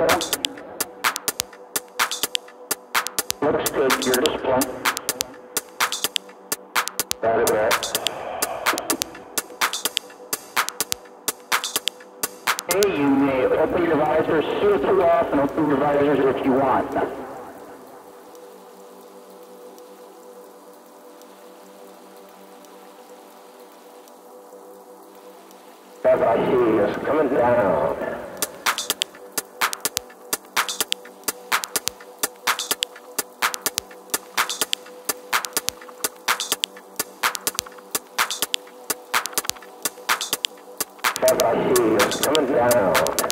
Let's take your discipline out of that. Open your visors, seal two off, and open your visors if you want. As I see us coming down. Down.